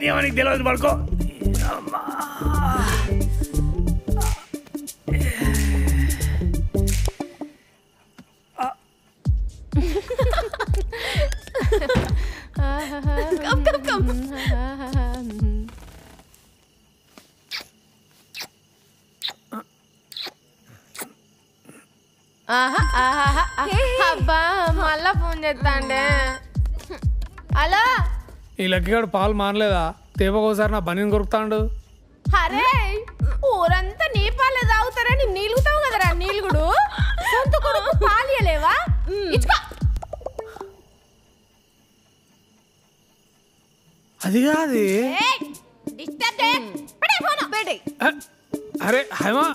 తీయమా నీకు తెలియదు పడుకో Come, come, come. ఆహా, ఆహా, ఆహా. అబ్బా మళ్ళా ఫోన్ చేస్తాండే హలో ఈ లక్కిగాడు పాలు మానలేదా? తేపకోసారి నా బనీని కొరుకుతాండు. అరే ఊరంతా నీ పాలే తాగుతారని నీలుగుతావు కదరా నీలుగుడు. సొంత కొడుకు పాలియలేవా ఇచ్చుకో. అది కాదు. అరే హేమా.